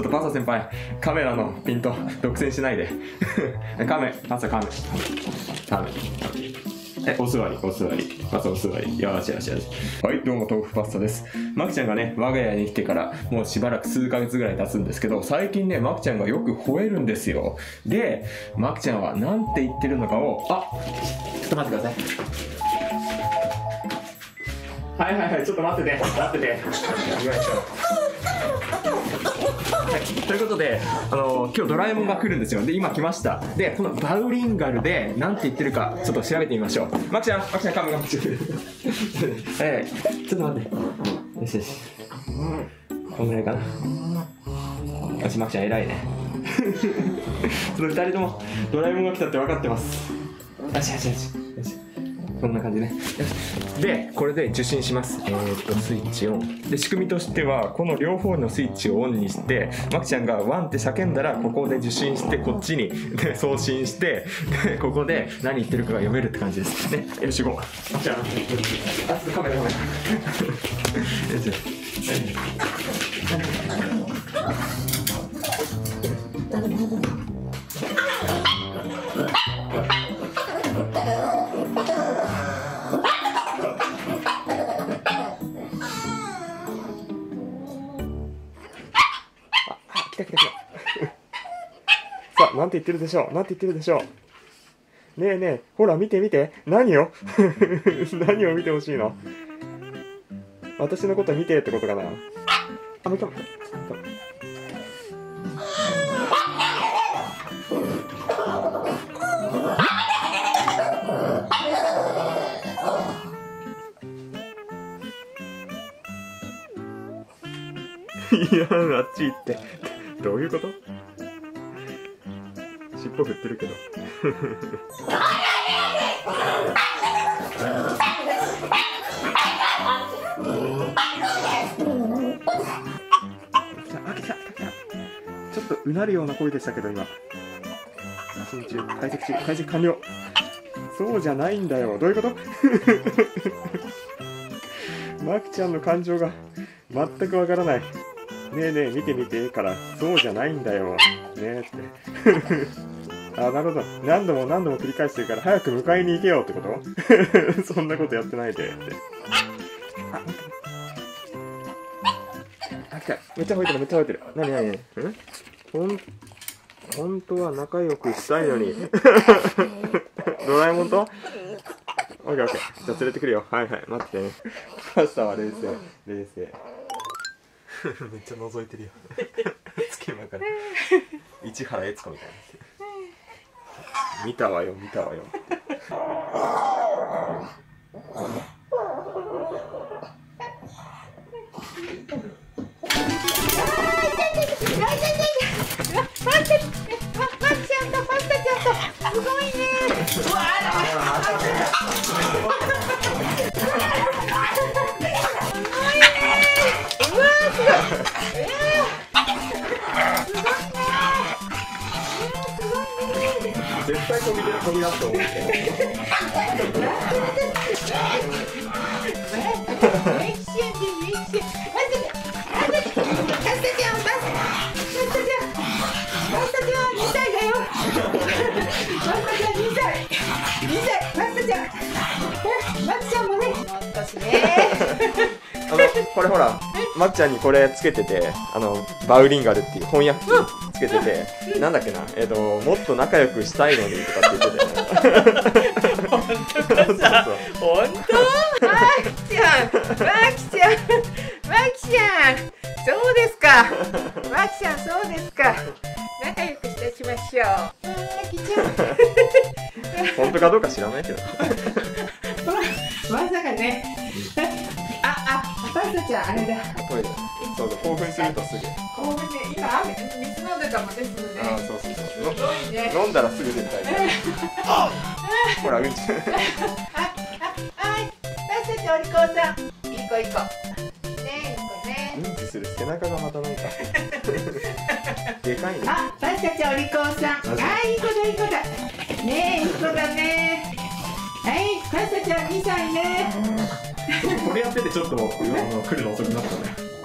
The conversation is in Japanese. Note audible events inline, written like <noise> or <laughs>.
ょっとパサ先輩カメラのピント独占しないで <laughs> カメパサカメカメえ、お座り、お座り。まずお座り。よしよしよし。はい、どうも、豆腐パスタです。マキちゃんがね、我が家に来てから、もうしばらく数ヶ月ぐらい経つんですけど、最近ね、マキちゃんがよく吠えるんですよ。で、マキちゃんは何て言ってるのかを、あちょっと待ってください。はいはいはい、ちょっと待ってて、待ってて。よいしょ。<laughs> ということで、あの今日ドラえもんが来るんですよ。で、今来ました。で、このバウリンガルで、なんて言ってるか、ちょっと調べてみましょう。マキちゃん、マキちゃん、カムカム。<laughs> えー、ちょっと待って。よしよし。こんぐらいかな。よし、マキちゃん、偉いね。<laughs> その二人とも、ドラえもんが来たって分かってます。よしよしよし。よしこんな感じね。よ <laughs> しで、これで受信します。えー、っと、スイッチオン。で、仕組みとしては、この両方のスイッチをオンにして、マキちゃんがワンって叫んだら、ここで受信して、こっちにで送信して、で、ここで何言ってるかが読めるって感じです。ね、よし、行こう。マキちゃん、あ、ちょっとカメラカメラ。よしよなんて言ってるでしょう。なんて言ってるでしょう。ねえねえ、ほら見て見て。何よ <laughs> 何を見てほしいの？私のこと見てってことかな？あ、もう一回いやあっち行って。<laughs> どういうこと？尻尾振ってるけど。ちょっとうなるような声でしたけど今。写真中解析中解析完了。そうじゃないんだよ。どういうこと？マキちゃんの感情が全くわからないねえねえ見て見てからそうじゃないんだよねえって <laughs> あなるほど何度も何度も繰り返してるから早く迎えに行けよってこと？<laughs> そんなことやってないでってああ、来た。めっちゃ吠えてる、めっちゃ吠えてる。なになになにん？ほん、本当は仲良くしたいのに。<laughs> ドラえもんと？オッケーオッケー。じゃあ連れてくるよ。はいはい、待っててね。パスタは冷静。冷静。<laughs> めっちゃ覗いてるよ。隙間から。市原悦子みたいな。見たわよ、見たわよ。<laughs> 絶対飛び出る飛び出すと思って。あの、これほら、まっちゃんにこれつけてて、あの、バウリンガルっていう翻訳機つけてて、なんだっけな、えっ、と、もっと仲良くしたいのにとかって言ってたよね。そうそう本当？マキちゃんマキちゃんマキちゃんそうですか。マキちゃんそうですか。仲良くいたしましょう。マキちゃん。<laughs> 本当かどうか知らないけど。<laughs> まさかねパスタちゃんあれだトイレそうそう、興奮するとすぐ。ごめんね今雨水飲んでたもんですのでああ、そうそうそう。すごいねの飲んだらすぐ出るタイプ。<laughs> ほら、うんち。ああはいパスタちお利口さんいい子いい子ねえいい子ねうんちする背中がまたなんか。<laughs> でかいね。あ、パスタちお利口さん。あ、いい子だいい子だ。ねえ、いい子だね。はい、パスタちゃん2歳ね。これやっててちょっと、来るの遅くなったね。